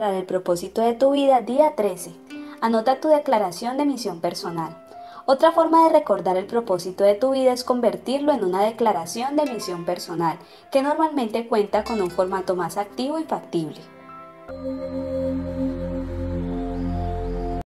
El propósito de tu vida, día 13. Anota tu declaración de misión personal. Otra forma de recordar el propósito de tu vida es convertirlo en una declaración de misión personal, que normalmente cuenta con un formato más activo y factible.